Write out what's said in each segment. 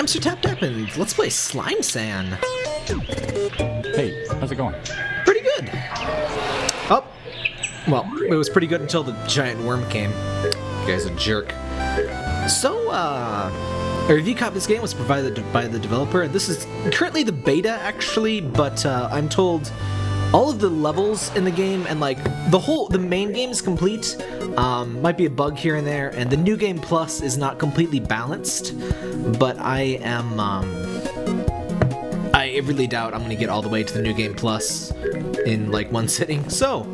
I'm SerTapTap, and let's play Slime San. Hey, how's it going? Pretty good. Oh, well, it was pretty good until the giant worm came. You guy's a jerk. So, uh, a review copy of this game was provided by the developer. And this is currently the beta, actually, but uh, I'm told all of the levels in the game and like the whole the main game is complete. Um, might be a bug here and there and the new game plus is not completely balanced but i am um, i really doubt i'm gonna get all the way to the new game plus in like one sitting. So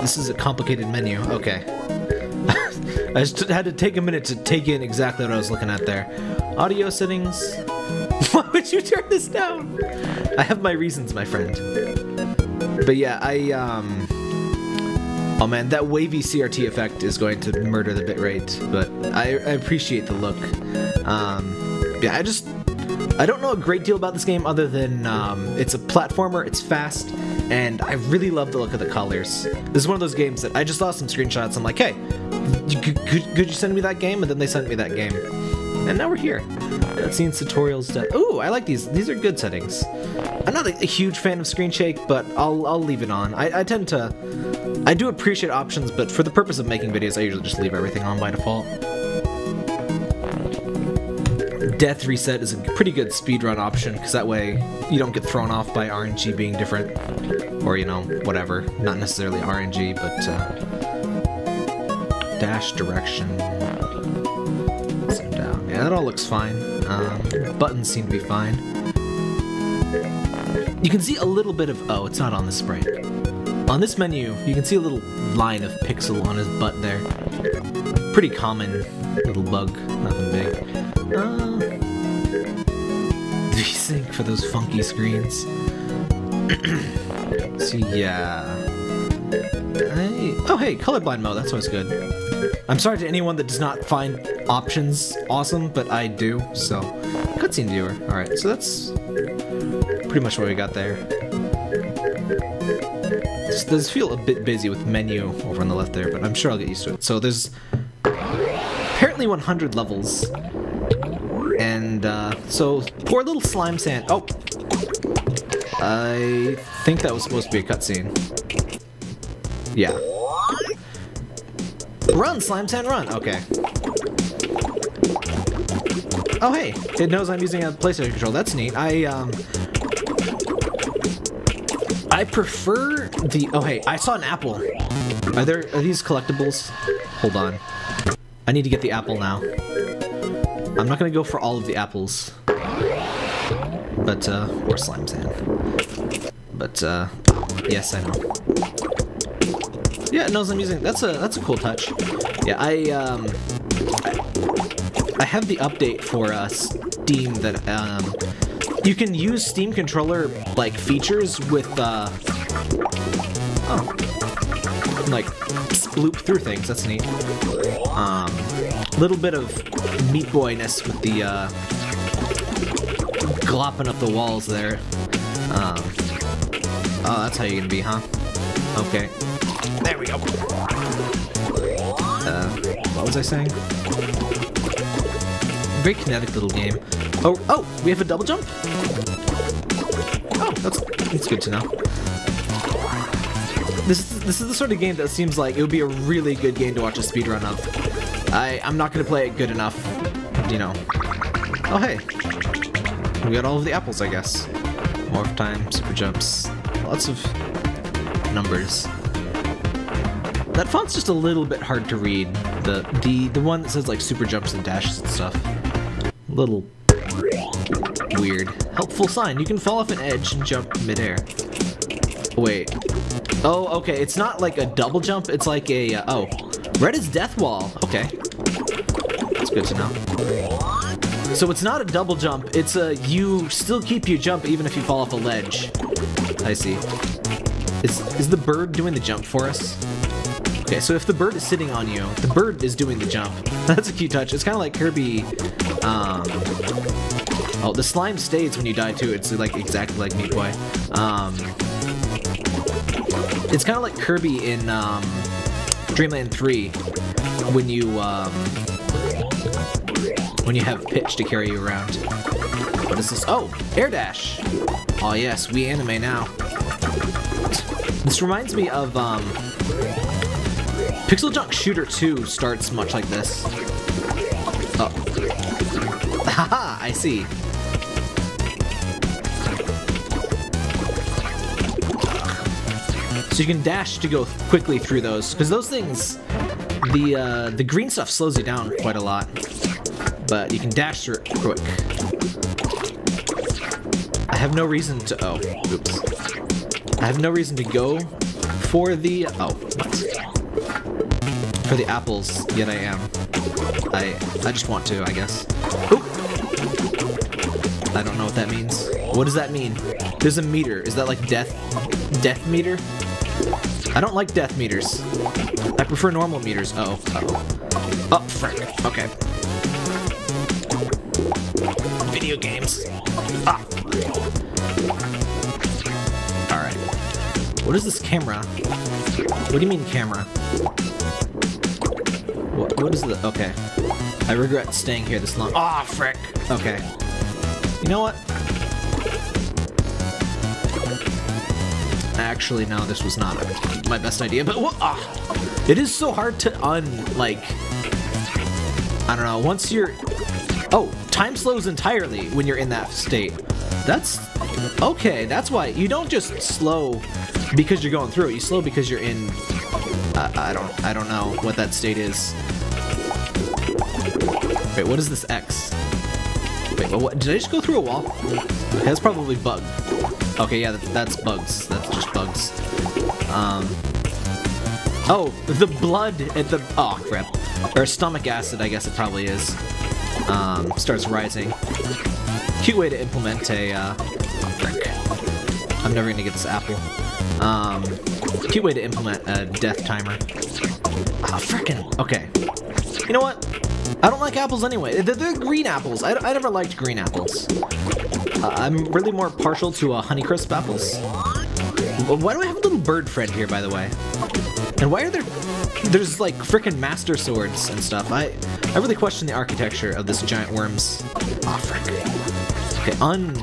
this is a complicated menu. Okay. I just had to take a minute to take in exactly what i was looking at there. Audio settings. Why would you turn this down I have my reasons, my friend. But yeah, I, um... Oh man, that wavy CRT effect is going to murder the bitrate, but I, I appreciate the look. Um, yeah, I just... I don't know a great deal about this game other than um, it's a platformer, it's fast, and I really love the look of the colors. This is one of those games that I just saw some screenshots, I'm like, hey, could, could you send me that game? And then they sent me that game. And now we're here. Cutscenes, tutorials, stuff. Ooh, I like these. These are good settings. I'm not a, a huge fan of screen shake, but I'll, I'll leave it on. I, I tend to... I do appreciate options, but for the purpose of making videos, I usually just leave everything on by default. Death reset is a pretty good speedrun option, because that way you don't get thrown off by RNG being different. Or, you know, whatever. Not necessarily RNG, but... Uh, dash direction yeah, that all looks fine. Um, buttons seem to be fine. You can see a little bit of... Oh, it's not on the sprite. On this menu, you can see a little line of pixel on his butt there. Pretty common little bug, nothing big. Do Uh, VSync for those funky screens. so yeah... I, oh hey, colorblind mode, that's always good. I'm sorry to anyone that does not find options awesome, but I do, so... Cutscene viewer. Alright, so that's pretty much what we got there. This does feel a bit busy with menu over on the left there, but I'm sure I'll get used to it. So there's apparently 100 levels. And, uh, so poor little slime san. Oh! I think that was supposed to be a cutscene. Yeah. Run, Slime San, run! Okay. Oh, hey! It knows I'm using a PlayStation control. That's neat. I, um... I prefer the... Oh, hey, I saw an apple. Are there... Are these collectibles? Hold on. I need to get the apple now. I'm not gonna go for all of the apples. But, uh... Or slime san. But, uh... Yes, I know. Yeah, knows I'm using. That's a that's a cool touch. Yeah, I um, I have the update for uh, Steam that um, you can use Steam controller like features with uh, oh, like loop through things. That's neat. Um, little bit of Meat Boyness with the uh, glopping up the walls there. Um, oh, that's how you're gonna be, huh? Okay. There we go. Uh, what was I saying? Very kinetic little game. Oh, oh, we have a double jump? Oh, that's, that's good to know. This is, this is the sort of game that seems like it would be a really good game to watch a speedrun of. I, I'm not going to play it good enough, you know. Oh, hey. We got all of the apples, I guess. Morph time, super jumps, lots of numbers. That font's just a little bit hard to read. The the the one that says like super jumps and dashes and stuff. Little weird. Helpful sign. You can fall off an edge and jump midair. Wait. Oh, okay. It's not like a double jump. It's like a uh, oh, red is death wall. Okay, that's good to know. So it's not a double jump. It's a you still keep your jump even if you fall off a ledge. I see. Is is the bird doing the jump for us? Okay, so if the bird is sitting on you, the bird is doing the jump. That's a cute touch. It's kind of like Kirby. Um, oh, the slime stays when you die too. It's like exactly like Meat Boy. Um, it's kind of like Kirby in um, Dreamland 3 when you um, when you have pitch to carry you around. What is this? Oh, air dash. Oh yes, we anime now. This reminds me of um, PixelJunk Shooter 2 starts much like this. Oh. Haha, I see. So you can dash to go quickly through those, because those things, the uh, the green stuff slows you down quite a lot, but you can dash through it quick. I have no reason to. Oh, oops. I have no reason to go for the. Oh, what? For the apples, yet I am. I I just want to, I guess. Oop. I don't know what that means. What does that mean? There's a meter. Is that like death? Death meter? I don't like death meters. I prefer normal meters. Uh oh. Uh oh. Oh, frick. Okay. Video games. Ah. Alright. What is this camera? What do you mean camera? What, what is the... Okay. I regret staying here this long. Ah, oh, frick. Okay. You know what? Actually, no, this was not my best idea, but ah, it is so hard to un, like, I don't know, once you're, oh, time slows entirely when you're in that state. That's, okay, that's why, you don't just slow because you're going through it, you slow because you're in, I don't, I don't know what that state is. Wait, what is this X? Wait, what, did I just go through a wall? That's probably bug. Okay, yeah, that, that's bugs. That's just bugs. Um. Oh, the blood at the oh crap, or stomach acid, I guess it probably is. Um, starts rising. Cute way to implement a. Uh, frick. I'm never gonna get this apple. Um, cute way to implement a death timer. Oh, frickin'. Okay. You know what? I don't like apples anyway. They're, they're green apples. I, I never liked green apples. Uh, I'm really more partial to uh, Honeycrisp apples. Why do I have a little bird friend here, by the way? And why are there... There's, like, freaking master swords and stuff. I I really question the architecture of this giant worm's... Oh, frick. Okay, un...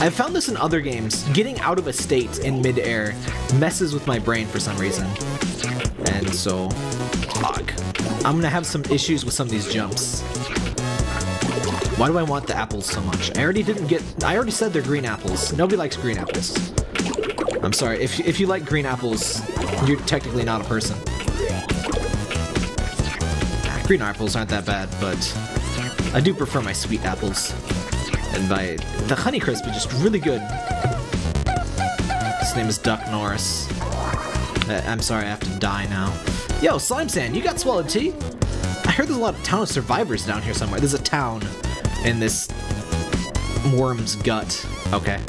I've found this in other games. Getting out of a state in midair messes with my brain for some reason. And so... Fuck. I'm gonna have some issues with some of these jumps. Why do I want the apples so much? I already didn't get... I already said they're green apples. Nobody likes green apples. I'm sorry. If, if you like green apples, you're technically not a person. Green apples aren't that bad, but I do prefer my sweet apples. And by the Honeycrisp is just really good. His name is Duck Norris. Uh, I'm sorry, I have to die now. Yo, Slime San, you got swallowed tea? I heard there's a lot of town of survivors down here somewhere. There's a town in this worm's gut. Okay.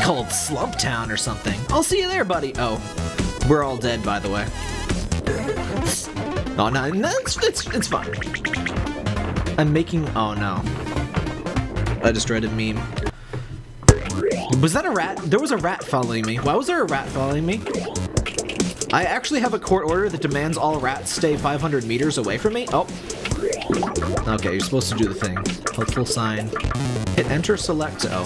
Called Slump Town or something. I'll see you there, buddy. Oh, we're all dead, by the way. Oh, no, no it's, it's, it's fine. I'm making... Oh, no. I just read a meme. Was that a rat? There was a rat following me. Why was there a rat following me? I actually have a court order that demands all rats stay 500 meters away from me. Oh, Okay, you're supposed to do the thing. Hopeful sign. Hit enter select. Oh.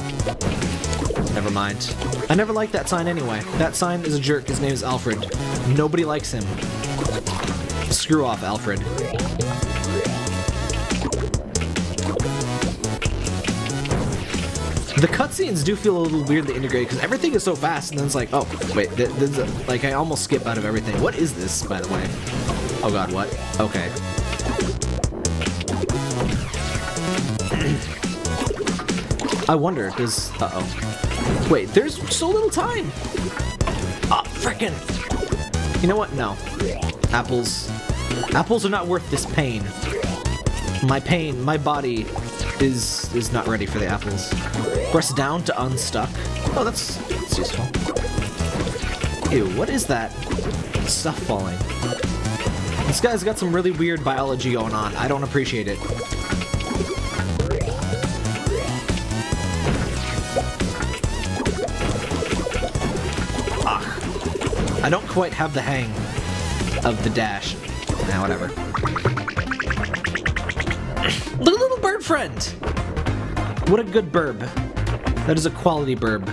Never mind. I never liked that sign anyway. That sign is a jerk. His name is Alfred. Nobody likes him. Screw off, Alfred. The cutscenes do feel a little weirdly integrated because everything is so fast, and then it's like, oh, wait, th like I almost skip out of everything. What is this, by the way? Oh god, what? Okay. I wonder, does... Uh-oh. Wait, there's so little time! Ah, oh, frickin'! You know what? No. Apples... Apples are not worth this pain. My pain, my body is is not ready for the apples. Press down to unstuck. Oh, that's, that's useful. Ew, what is that? Stuff falling. This guy's got some really weird biology going on. I don't appreciate it. Ah. I don't quite have the hang of the dash. Now, nah, whatever. Friend! What a good burb. That is a quality burb.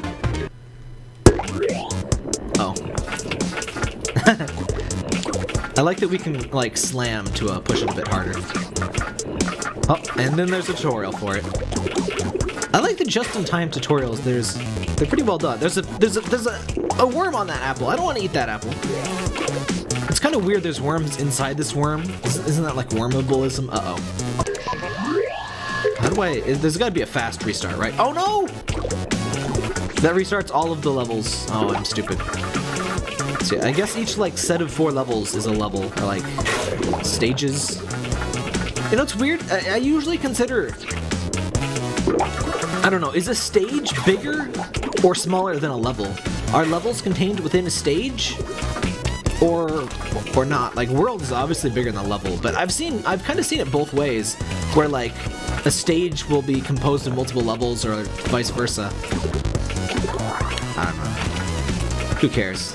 Oh. I like that we can, like, slam to uh, push it a bit harder. Oh, and then there's a tutorial for it. I like the just-in-time tutorials. There's, they're pretty well done. There's a, there's a, there's a, a worm on that apple. I don't want to eat that apple. It's kind of weird. There's worms inside this worm. Isn't that like wormableism? Uh oh. How do I? There's got to be a fast restart, right? Oh no! That restarts all of the levels. Oh, I'm stupid. See, I guess each like set of four levels is a level, or like stages. You know, it's weird. I, I usually consider. I don't know. Is a stage bigger or smaller than a level? Are levels contained within a stage? or or not. Like world is obviously bigger than a level, but I've seen I've kind of seen it both ways, where like a stage will be composed of multiple levels or vice versa. I don't know. Who cares?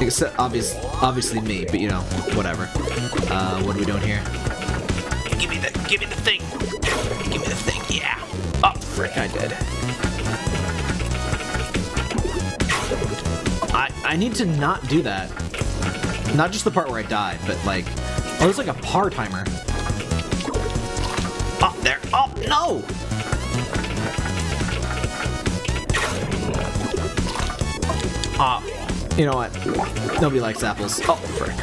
Except obvious, obviously me, but you know, whatever. Uh, what are we doing here? Give me the, give me the thing. Give me the thing. Yeah. Oh, frick! I did. I, I need to not do that. Not just the part where I die, but like... Oh, there's like a par timer. No! Ah, uh, you know what? Nobody likes apples. Oh, frick.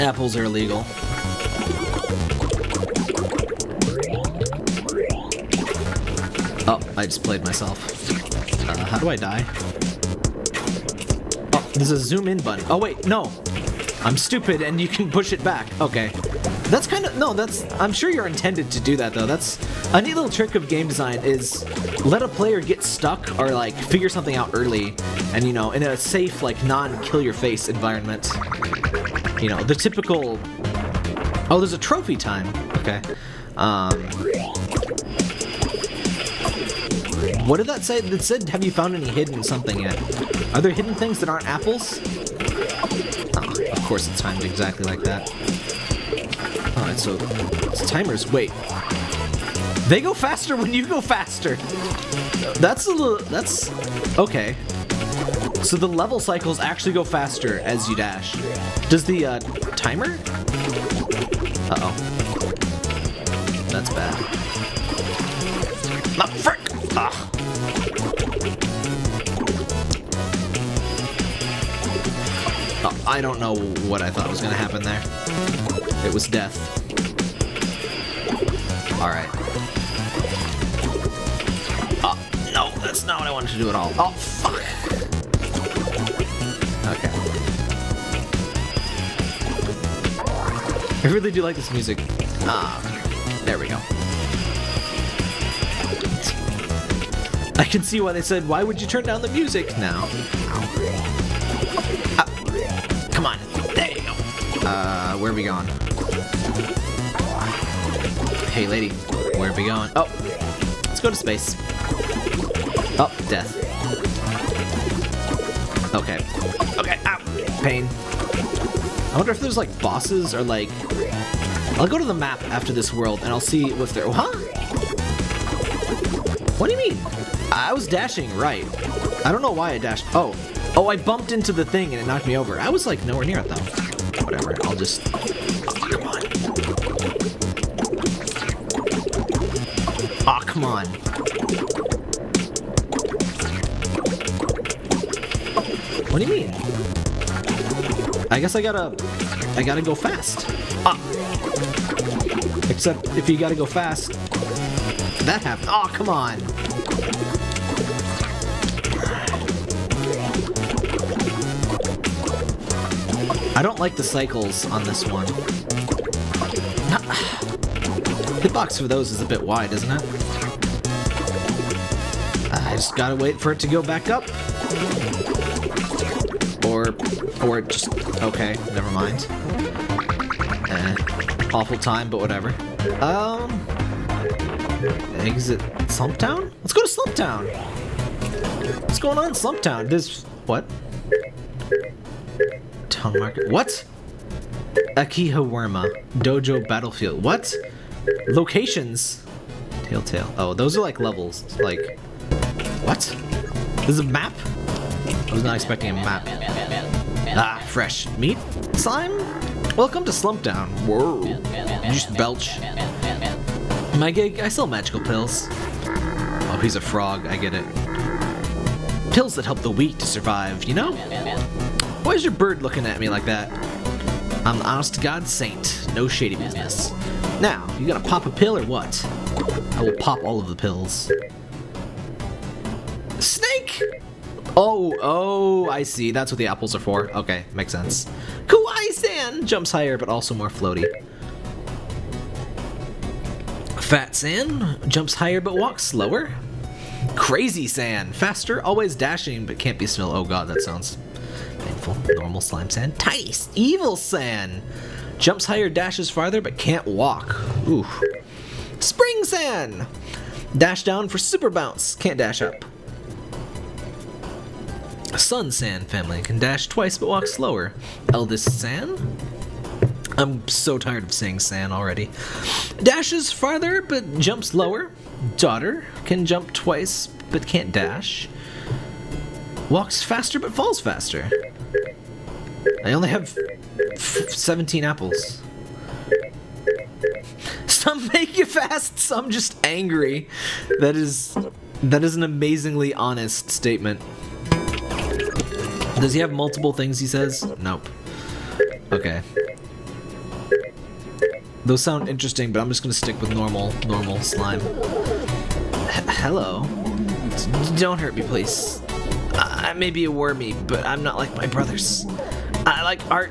Apples are illegal. Oh, I just played myself. Uh, how do I die? Oh, there's a zoom in button. Oh wait, no. I'm stupid and you can push it back. Okay. That's kind of, no, that's, I'm sure you're intended to do that though. That's, a neat little trick of game design is let a player get stuck or like figure something out early and you know, in a safe, like non-kill your face environment. You know, the typical, oh, there's a trophy time. Okay. Um, what did that say? It said, have you found any hidden something yet? Are there hidden things that aren't apples? Oh, of course it's timed exactly like that. So it's timers. Wait. They go faster when you go faster. That's a little, that's, okay. So the level cycles actually go faster as you dash. Does the uh, timer? Uh-oh. That's bad. Not frick! Ah. Oh, I don't know what I thought was to happen there. It was death. Alright. Oh, no, that's not what I wanted to do at all. Oh, fuck. Okay. I really do like this music. Ah, there we go. I can see why they said, why would you turn down the music now? Ah, come on, there you go. Uh, where are we going? Hey lady, where are we going? Oh, let's go to space. Oh, death. Okay. Okay, ow! Pain. I wonder if there's like bosses or like... I'll go to the map after this world and I'll see what's there. Huh? What do you mean? I was dashing right. I don't know why I dashed. Oh. Oh, I bumped into the thing and it knocked me over. I was like nowhere near it though. Whatever, I'll just... Aw, oh, come on. What do you mean? I guess I gotta... I gotta go fast. Ah. Except if you gotta go fast, that happened. Oh, come on. I don't like the cycles on this one. Hitbox for those is a bit wide, isn't it? Just gotta wait for it to go back up. Or, or just, okay, never mind. Eh, awful time, but whatever. Um, exit Slumptown? Let's go to Slumptown. What's going on in Slumptown? This, what? Town market, what? Akihawerma Dojo Battlefield. What? Locations. Telltale. Oh, those are like levels. Like? This is a map? I was not expecting a map. Ah, fresh meat slime. Welcome to Slumpdown. Whoa. You just belch. My gig, I sell magical pills. Oh, he's a frog. I get it. Pills that help the weak to survive, you know? Why is your bird looking at me like that? I'm the honest God saint. No shady business. Now, you gonna pop a pill or what? I will pop all of the pills. Oh, oh, I see. That's what the apples are for. Okay, makes sense. Kawaii-san jumps higher, but also more floaty. Fat San jumps higher, but walks slower. Crazy San, faster, always dashing, but can't be still. Oh god, that sounds painful. Normal Slime San. Tiny Evil San jumps higher, dashes farther, but can't walk. Ooh. Spring San dash down for super bounce, can't dash up. Sun San family can dash twice but walk slower. Eldest San? I'm so tired of saying San already. Dashes farther but jumps lower. Daughter can jump twice but can't dash. Walks faster but falls faster. I only have 17 apples. Some make you fast, some just angry. That is that is an amazingly honest statement. Does he have multiple things he says? Nope. Okay. Those sound interesting, but I'm just gonna stick with normal, normal slime. H hello. D don't hurt me, please. I may be a wormy, but I'm not like my brothers. I like art.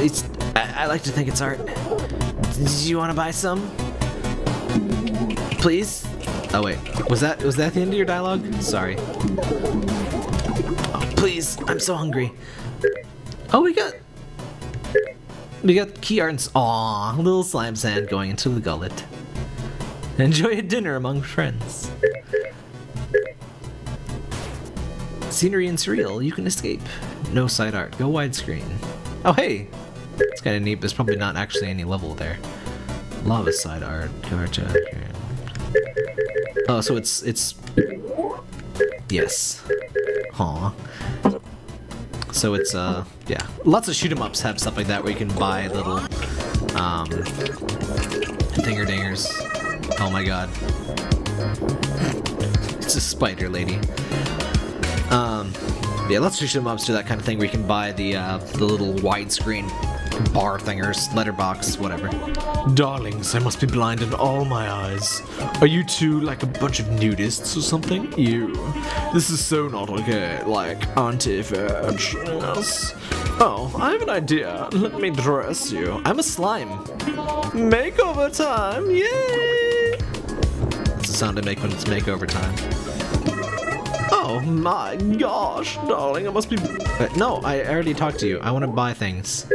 It's. I, I like to think it's art. Do you want to buy some? Please? Oh wait, was that was that the end of your dialogue? Sorry. Please, I'm so hungry. Oh, we got we got key arts. Aw, little slime san going into the gullet. Enjoy a dinner among friends. Scenery and surreal, you can escape. No side art, go widescreen. Oh hey, it's kind of neat, but there's probably not actually any level there. Lava side art, Oh, so it's it's yes. Aw. So it's uh yeah, lots of shoot 'em ups have stuff like that where you can buy little um dinger dingers. Oh my god, it's a spider lady. Um, yeah, lots of shoot 'em ups do that kind of thing where you can buy the uh, the little widescreen bar thingers, letterbox, whatever. Darlings, I must be blind in all my eyes. Are you two like a bunch of nudists or something? You. This is so not okay. Like, anti-veg. Oh, I have an idea. Let me dress you. I'm a slime. Makeover time! Yay! That's the sound I make when it's makeover time. Oh my gosh, darling, I must be. Uh, no, I already talked to you. I want to buy things.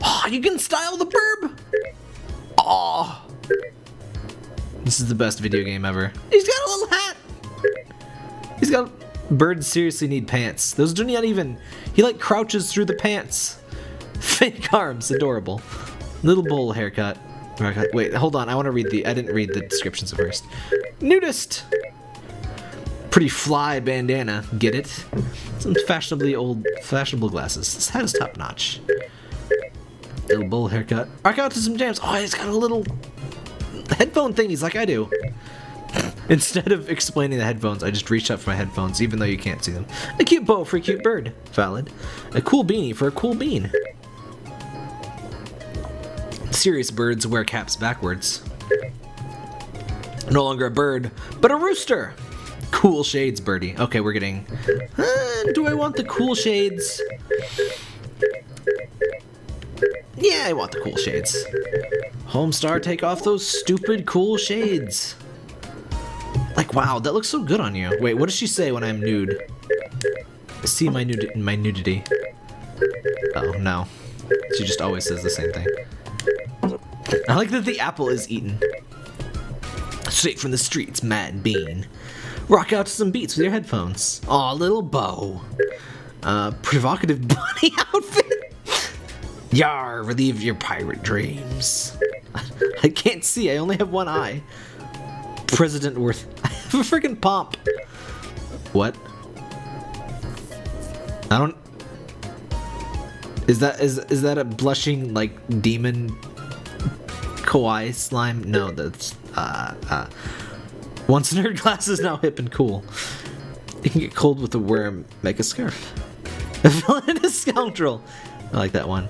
Oh, you can style the burb! Oh. This is the best video game ever. He's got a little hat! He's got... Birds seriously need pants. Those do not even... He like crouches through the pants. Fake arms, adorable. Little bowl haircut. Wait, hold on, I want to read the... I didn't read the descriptions at first. Nudist! Pretty fly bandana, get it? Some fashionably old, fashionable glasses. This hat is top notch. Little bowl haircut. Rock out to some jams. Oh, he's got a little headphone thingies like I do. Instead of explaining the headphones, I just reached out for my headphones, even though you can't see them. A cute bow for a cute bird. Valid. A cool beanie for a cool bean. Serious birds wear caps backwards. No longer a bird, but a rooster. Cool shades, birdie. Okay, we're getting... Uh, do I want the cool shades? Yeah, I want the cool shades. Homestar, take off those stupid cool shades. Like, wow, that looks so good on you. Wait, what does she say when I'm nude? See my, my nudity. Oh, no. She just always says the same thing. I like that the apple is eaten. Straight from the streets, Mad Bean. Rock out to some beats with your headphones. Aw, little bow. Uh, provocative bunny outfit. Yar, relieve your pirate dreams. I can't see, I only have one eye. President Worth. I have a freaking pomp. What? I don't. Is that is is that a blushing like demon kawaii slime? No, that's uh uh. Once nerd glass is now hip and cool. You can get cold with a worm. Make a scarf. A villainous scoundrel. I like that one.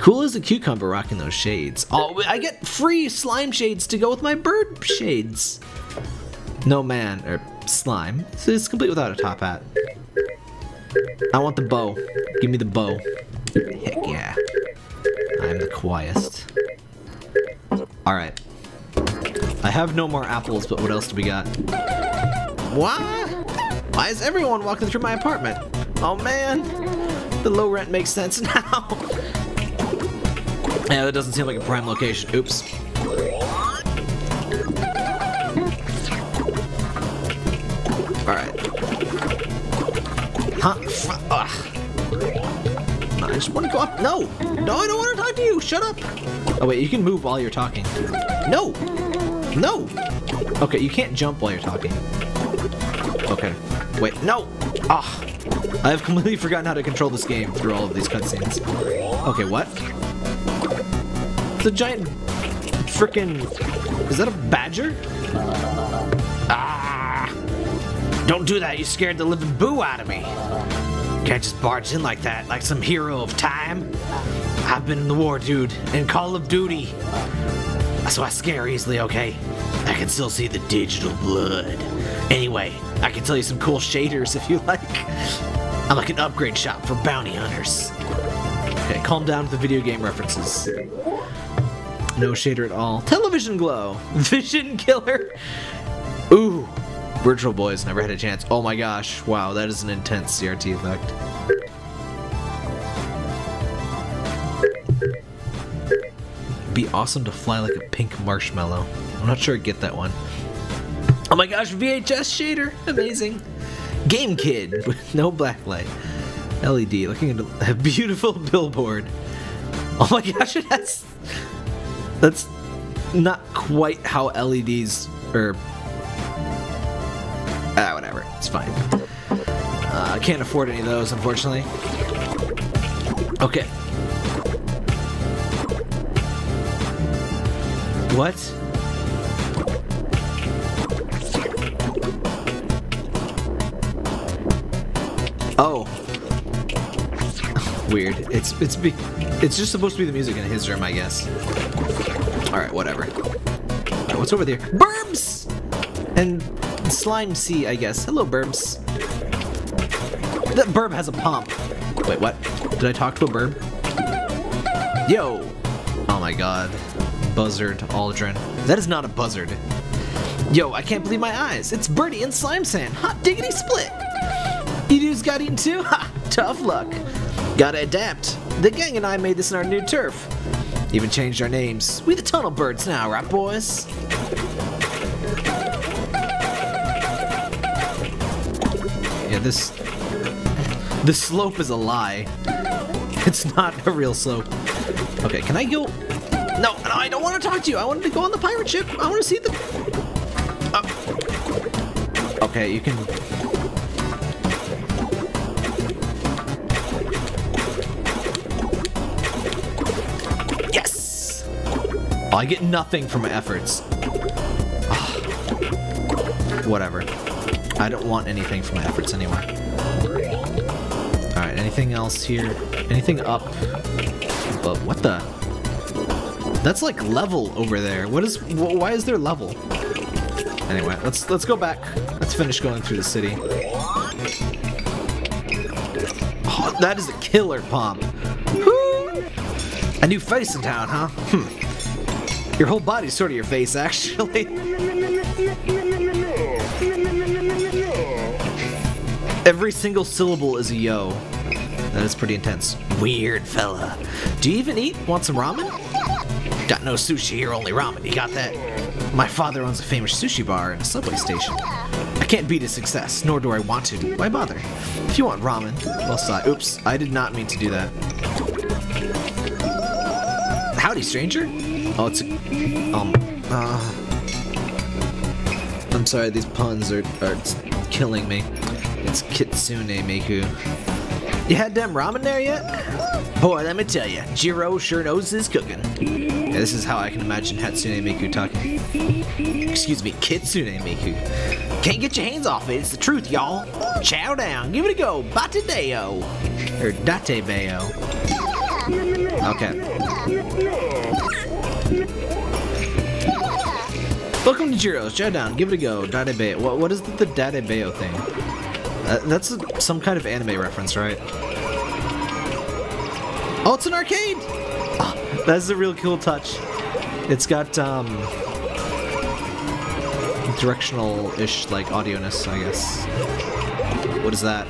Cool as a cucumber rocking those shades. Oh, I get free slime shades to go with my bird shades. No man, or slime. So it's complete without a top hat. I want the bow. Give me the bow. Heck yeah. I'm the quietest. Alright. I have no more apples, but what else do we got? Why? Why is everyone walking through my apartment? Oh man, the low rent makes sense now. yeah, that doesn't seem like a prime location. Oops. Alright. Huh? Ugh. No, I just want to go up. No! No, I don't want to talk to you! Shut up! Oh, wait, you can move while you're talking. No! No! Okay, you can't jump while you're talking. Okay. Wait, no! Ah! I have completely forgotten how to control this game through all of these cutscenes. Okay, what? It's a giant freaking. Is that a badger? Ah! Don't do that, you scared the living boo out of me. Can't just barge in like that, like some hero of time. I've been in the war, dude, in Call of Duty. So I scare easily, okay? I can still see the digital blood. Anyway, I can tell you some cool shaders if you like. I'm like an upgrade shop for bounty hunters. Okay, calm down with the video game references. No shader at all. Television glow. Vision killer. Ooh. Virtual Boys never had a chance. Oh my gosh. Wow, that is an intense CRT effect. Be awesome to fly like a pink marshmallow. I'm not sure I get that one. Oh my gosh, VHS shader! Amazing. Game Kid with no blacklight. LED looking at a beautiful billboard. Oh my gosh, that's. That's not quite how LEDs or. Ah, whatever. It's fine. Uh, I can't afford any of those, unfortunately. Okay. What? Oh. Weird. It's it's be it's just supposed to be the music in his room, I guess. All right, whatever. Right, what's over there? Burbs and slime C, I guess. Hello, Burbs. That burb has a pump. Wait, what? Did I talk to a burb? Yo. Oh my god. Buzzard, Aldrin. That is not a buzzard. Yo, I can't believe my eyes. It's Birdie and Slime San. Hot diggity split. You dudes got eaten too? Ha! Tough luck. Gotta adapt. The gang and I made this in our new turf. Even changed our names. We the Tunnel Birds now, right, boys? Yeah, this... The slope is a lie. It's not a real slope. Okay, can I go... No, no, I don't want to talk to you. I wanted to go on the pirate ship. I want to see the... Oh. Okay, you can... Yes! Oh, I get nothing from my efforts. Ah. Whatever. I don't want anything from my efforts anymore. Alright, anything else here? Anything up? But what the? That's like level over there. What is? Wh why is there level? Anyway, let's let's go back. Let's finish going through the city. Oh, that is a killer. Woo! A new face in town, huh? Hmm. Your whole body's sort of your face, actually. Every single syllable is a yo. That is pretty intense. Weird fella. Do you even eat? Want some ramen? Got no sushi here, only ramen. You got that? My father owns a famous sushi bar and a subway station. I can't beat his success, nor do I want to. Why bother? If you want ramen, well, si oops, I did not mean to do that. Howdy, stranger. Oh, it's a, um. Uh, I'm sorry, these puns are are killing me. It's Kitsune Miku. You had damn ramen there yet? Boy, let me tell you, Jiro sure knows his cooking. Yeah, this is how I can imagine Hatsune Miku talking. Excuse me, Kitsune Miku. Can't get your hands off it, it's the truth, y'all. Chow down, give it a go, bate deo. Or Datebeo. Okay. Welcome to Jiro's, chow down, give it a go, Datebeo. What, what is the, the date beo thing? Uh, that's a, some kind of anime reference, right? Oh, it's an arcade! That's a real cool touch. It's got, um... Directional-ish, like, audioness, I guess. What is that?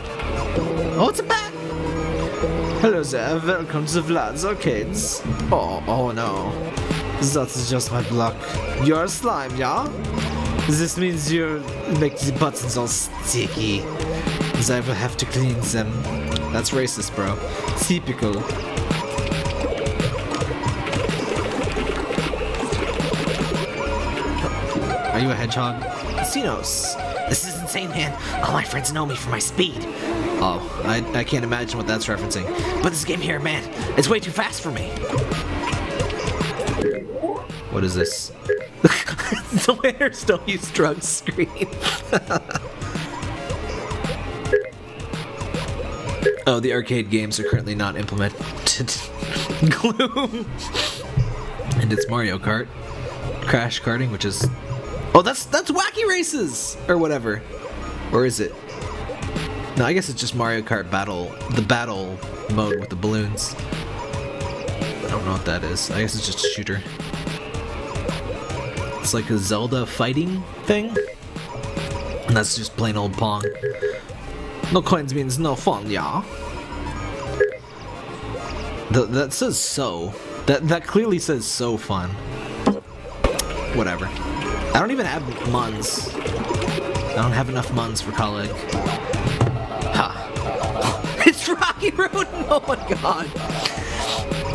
Oh, it's a bat! Hello there, welcome to Vlad's Arcades. Oh, oh no. That's just my block. You're a slime, yeah? This means you make the buttons all sticky. I will have to clean them. That's racist, bro. Typical. You a hedgehog? Casinos. This is insane, man. All my friends know me for my speed. Oh, I, I can't imagine what that's referencing. But this game here, man, it's way too fast for me. What is this? the winners don't use drugs screen. oh, the arcade games are currently not implemented. Gloom. and it's Mario Kart. Crash karting, which is Oh, that's that's Wacky Races or whatever. Or is it? No, I guess it's just Mario Kart Battle, the battle mode with the balloons. I don't know what that is. I guess it's just a shooter. It's like a Zelda fighting thing. And that's just plain old Pong. No coins means no fun, yeah. The, that says so. That that clearly says so fun. Whatever. I don't even have muns. I don't have enough muns for college. Ha. it's Rocky Road! Oh my god.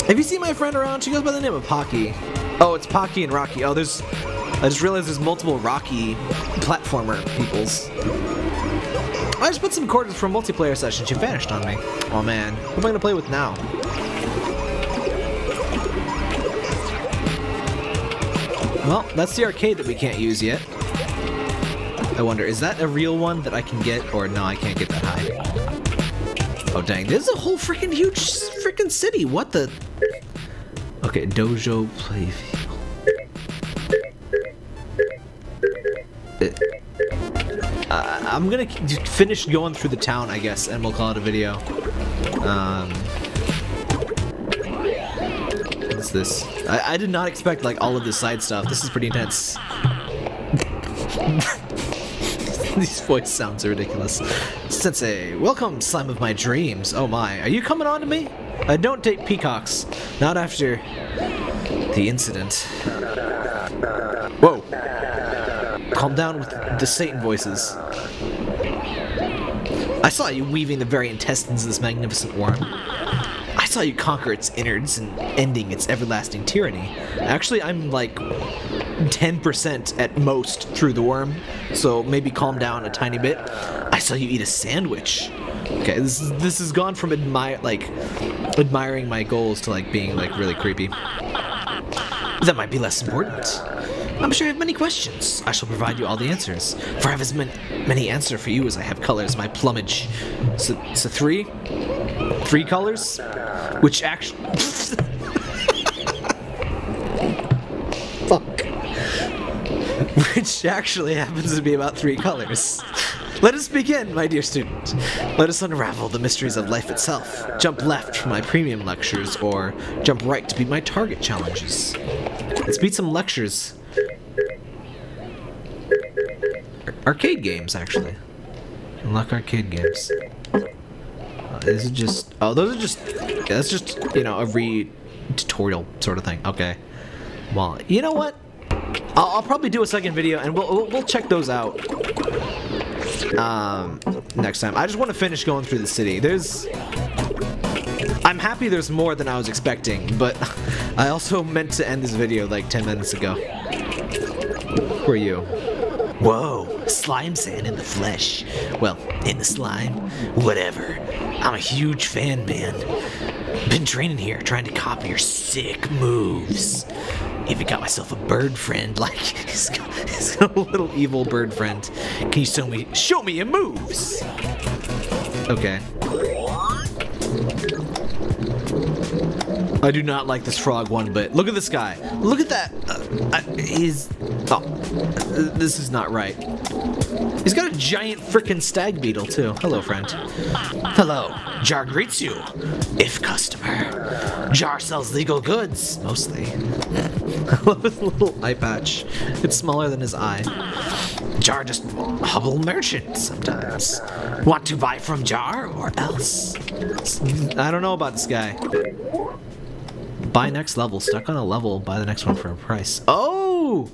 Have you seen my friend around? She goes by the name of Pocky. Oh, it's Pocky and Rocky. Oh, there's... I just realized there's multiple Rocky platformer peoples. I just put some quarters from multiplayer session. She vanished on me. Oh man. Who am I gonna play with now? Well, that's the arcade that we can't use yet. I wonder, is that a real one that I can get, or no, I can't get that high? Oh dang, this is a whole freaking huge freaking city. What the? Okay, dojo playfield. Uh, I'm gonna finish going through the town, I guess, and we'll call it a video. Um, this? I, I did not expect like all of this side stuff. This is pretty intense. These voice sounds are ridiculous. Sensei, welcome, slime of my dreams. Oh my, are you coming on to me? I don't date peacocks. Not after the incident. Whoa. Calm down with the Satan voices. I saw you weaving the very intestines of this magnificent worm. Saw you conquer its innards and ending its everlasting tyranny. Actually, I'm like 10% at most through the worm, so maybe calm down a tiny bit. I saw you eat a sandwich. Okay, this is, this has gone from admire like admiring my goals to like being like really creepy. That might be less important. I'm sure you have many questions. I shall provide you all the answers. For I have as many, many answers for you as I have colors, my plumage. So, so three? Three colors? Which actually... Fuck. Which actually happens to be about three colors. Let us begin, my dear student. Let us unravel the mysteries of life itself. Jump left for my premium lectures, or jump right to beat my target challenges. Let's beat some lectures. Arcade games, actually. Unlock arcade games. Uh, this is just... Oh, those are just... That's just, you know, a re-tutorial sort of thing. Okay. Well, you know what? I'll, I'll probably do a second video, and we'll, we'll, we'll check those out um, next time. I just want to finish going through the city. There's... I'm happy there's more than I was expecting, but I also meant to end this video like 10 minutes ago. Who are you? Whoa, Slime San in the flesh. Well, in the slime, whatever. I'm a huge fan, man. Been training here, trying to copy your sick moves. Even got myself a bird friend, like a little evil bird friend. Can you show me show me your moves? Okay. I do not like this frog one bit. Look at this guy. Look at that. Uh, uh, he's. Oh, this is not right. He's got a giant freaking stag beetle too. Hello, friend. Hello. Jar greets you. If customer. Jar sells legal goods, mostly. Love his little eye patch. It's smaller than his eye. Jar just humble merchant sometimes. Want to buy from Jar or else? I don't know about this guy. Buy next level. Stuck on a level. Buy the next one for a price. Oh!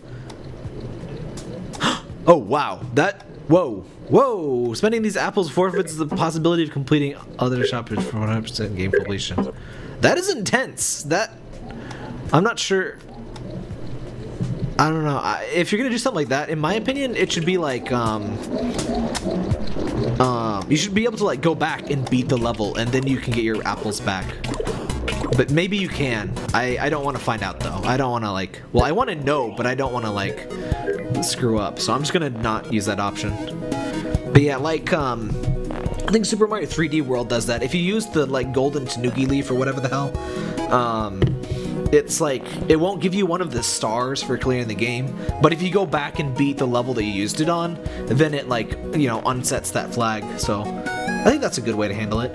Oh, wow. That... Whoa. Whoa! Spending these apples forfeits the possibility of completing other chapters for 100% game completion. That is intense. That... I'm not sure... I don't know. I, if you're gonna do something like that, in my opinion, it should be like, um... Um, you should be able to like go back and beat the level, and then you can get your apples back. But maybe you can. I, I don't want to find out though. I don't want to like, well, I want to know, but I don't want to like screw up. So I'm just gonna not use that option. But yeah, like, um, I think Super Mario 3D World does that. If you use the like golden tanuki leaf or whatever the hell, um, it's like it won't give you one of the stars for clearing the game. But if you go back and beat the level that you used it on, then it like you know unsets that flag. So I think that's a good way to handle it.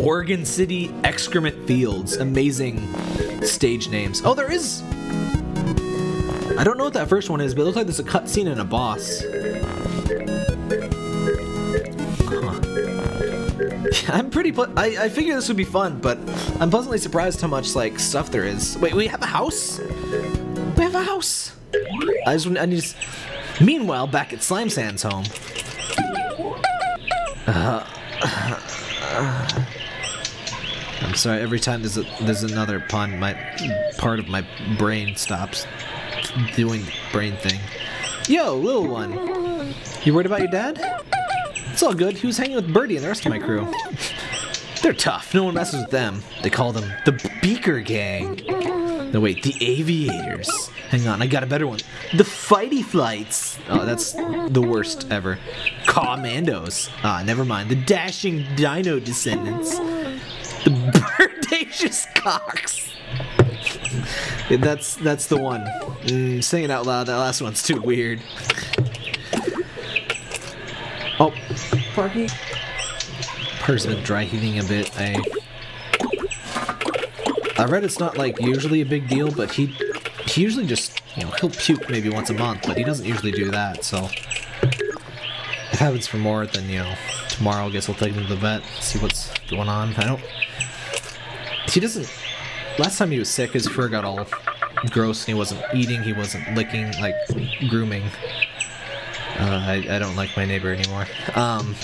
Oregon City Excrement Fields. Amazing stage names. Oh, there is. I don't know what that first one is, but it looks like there's a cutscene and a boss. I'm pretty. I I figured this would be fun, but I'm pleasantly surprised how much like stuff there is. Wait, we have a house. We have a house. I just I need. To... Meanwhile, back at Slime San's home. Uh, I'm sorry. Every time there's a, there's another pun, my part of my brain stops doing the brain thing. Yo, little one. You worried about your dad? It's all good. He was hanging with Birdie and the rest of my crew. They're tough. No one messes with them. They call them the Beaker Gang. No, wait, the Aviators. Hang on, I got a better one. The Fighty Flights. Oh, that's the worst ever. Commandos. Ah, never mind. The Dashing Dino Descendants. The Birdacious Cocks. that's that's the one. Mm, saying it out loud, that last one's too weird. Oh, Parky. Parker's been dry heaving a bit. I I read it's not like usually a big deal, but he he usually just you know he'll puke maybe once a month, but he doesn't usually do that. So happens for more, then you know tomorrow I guess I'll take him to the vet, see what's going on. I don't. He doesn't. Last time he was sick, his fur got all gross, and he wasn't eating, he wasn't licking, like grooming. Uh, I, I don't like my neighbor anymore. Um,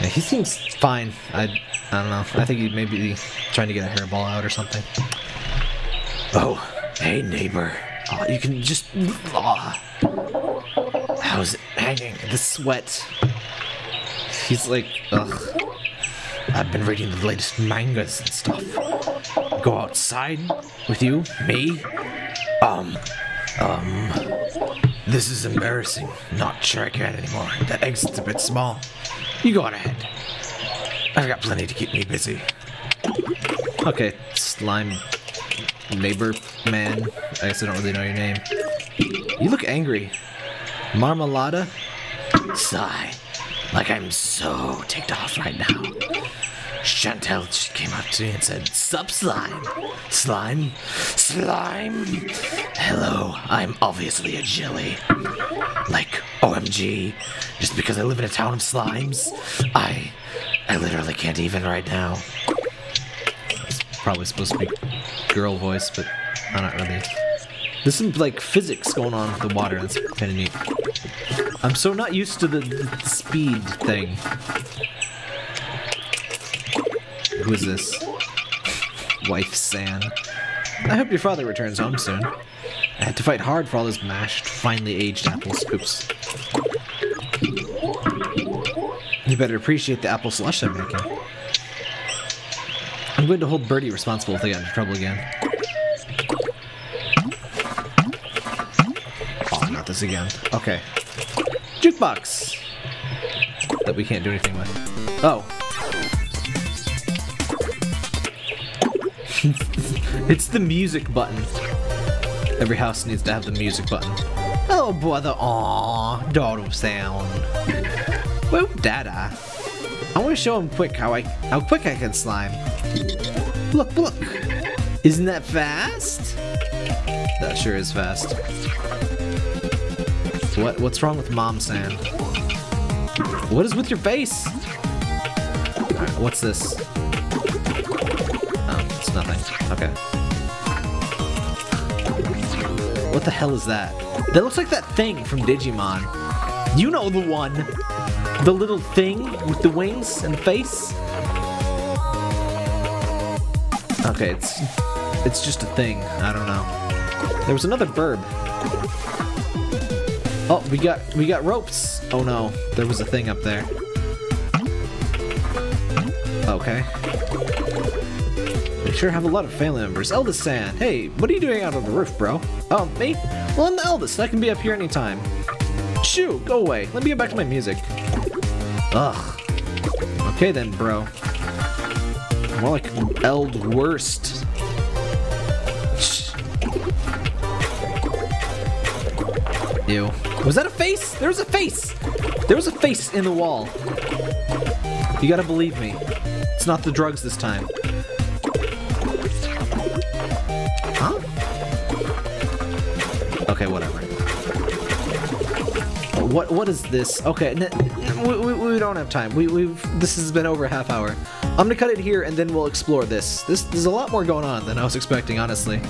yeah, he seems fine. I, I don't know. I think he may be trying to get a hairball out or something. Oh, hey neighbor. Oh, you can just. Oh. How's was hanging? The sweat. He's like, ugh. I've been reading the latest mangas and stuff. Go outside with you? Me? Um, um, this is embarrassing. Not sure I can anymore. That exit's a bit small. You go on ahead. I've got plenty to keep me busy. Okay, slime neighbor man. I guess I don't really know your name. You look angry. Marmalada? Sigh. Like I'm so ticked off right now. Chantel just came up to me and said, Sup, slime? Slime? Slime? Hello, I'm obviously a jelly. Like, OMG, just because I live in a town of slimes, I, I literally can't even right now. It's probably supposed to be girl voice, but I'm not really. There's some, like, physics going on with the water, that's kind of neat. I'm so not used to the, the speed thing. who is this? Wife San. I hope your father returns home soon. I had to fight hard for all those mashed, finely aged apples. Oops. You better appreciate the apple slush I'm making. I'm going to hold Birdie responsible if they get into trouble again. This again. Okay. Jukebox! That we can't do anything with. Oh. it's the music button. Every house needs to have the music button. Oh, brother, aw, daughter sound. Well, dada. I want to show him quick how I how quick I can slime. Look, look. Isn't that fast? That sure is fast. What what's wrong with Mom San? What is with your face? Alright, what's this? Oh, it's nothing. Okay. What the hell is that? That looks like that thing from Digimon. You know the one. The little thing with the wings and the face. Okay, it's it's just a thing. I don't know. There was another burb. Oh, we got we got ropes. Oh no, there was a thing up there. Okay. They sure have a lot of family members. Eldest San, hey, what are you doing out on the roof, bro? Oh, me? Well, I'm the eldest. I can be up here anytime. Shoo, go away. Let me get back to my music. Ugh. Okay then, bro. More like Eld Worst. Ew. Was that a face? There was a face! There was a face in the wall. You gotta believe me. It's not the drugs this time. Huh? Okay, whatever. What what is this? Okay, we, we, we don't have time. We we've this has been over a half hour. I'm gonna cut it here and then we'll explore this. This there's a lot more going on than I was expecting, honestly.